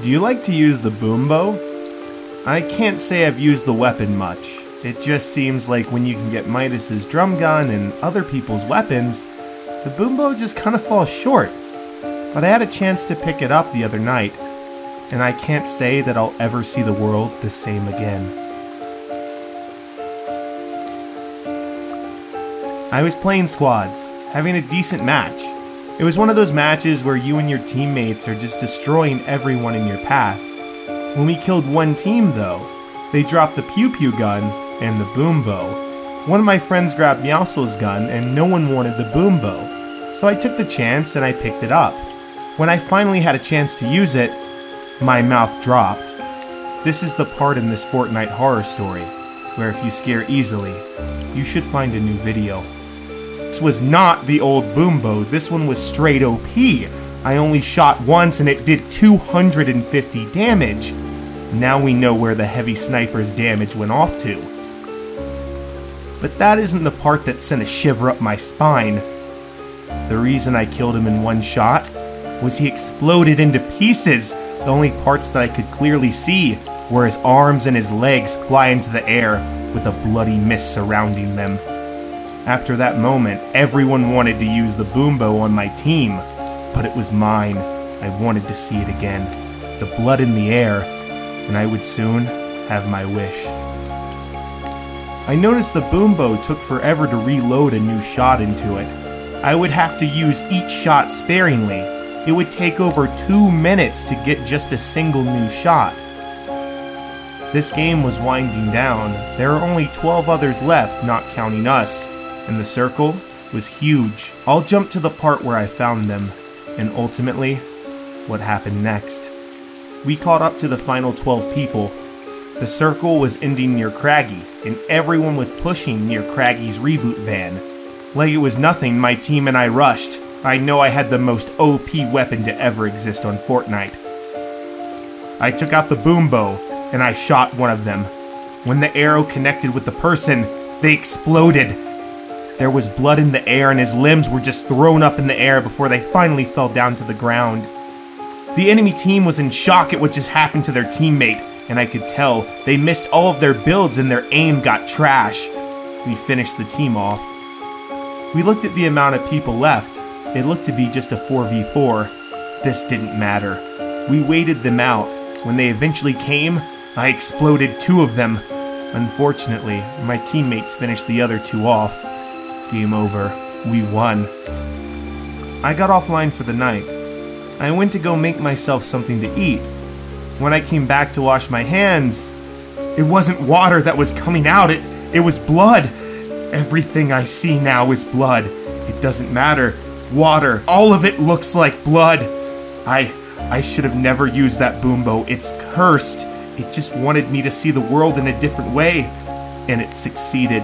Do you like to use the boom bow? I can't say I've used the weapon much. It just seems like when you can get Midas's drum gun and other people's weapons, the boom bow just kind of falls short. But I had a chance to pick it up the other night, and I can't say that I'll ever see the world the same again. I was playing squads, having a decent match. It was one of those matches where you and your teammates are just destroying everyone in your path. When we killed one team, though, they dropped the pew pew gun and the boom bow. One of my friends grabbed Meowscles' gun and no one wanted the boom bow, so I took the chance and I picked it up. When I finally had a chance to use it, my mouth dropped. This is the part in this Fortnite horror story where if you scare easily, you should find a new video. This was not the old Boom Bow, this one was straight OP. I only shot once and it did 250 damage. Now we know where the heavy sniper's damage went off to. But that isn't the part that sent a shiver up my spine. The reason I killed him in one shot was he exploded into pieces. The only parts that I could clearly see were his arms and his legs fly into the air with a bloody mist surrounding them. After that moment, everyone wanted to use the boom bow on my team, but it was mine. I wanted to see it again. The blood in the air, and I would soon have my wish. I noticed the boom bow took forever to reload a new shot into it. I would have to use each shot sparingly. It would take over two minutes to get just a single new shot. This game was winding down. There are only 12 others left, not counting us, and the circle was huge. I'll jump to the part where I found them, and ultimately, what happened next. We caught up to the final 12 people, the circle was ending near Craggy, and everyone was pushing near Craggy's reboot van. Like it was nothing, my team and I rushed. I know I had the most OP weapon to ever exist on Fortnite. I took out the boom bow, and I shot one of them. When the arrow connected with the person, they exploded. There was blood in the air, and his limbs were just thrown up in the air before they finally fell down to the ground. The enemy team was in shock at what just happened to their teammate, and I could tell they missed all of their builds and their aim got trash. We finished the team off. We looked at the amount of people left. It looked to be just a 4v4. This didn't matter. We waited them out. When they eventually came, I exploded two of them. Unfortunately, my teammates finished the other two off. Game over. We won. I got offline for the night. I went to go make myself something to eat, when I came back to wash my hands, it wasn't water that was coming out, it, it was blood. Everything I see now is blood. It doesn't matter. Water, all of it looks like blood. I I should have never used that boom bow. It's cursed. It just wanted me to see the world in a different way, and it succeeded.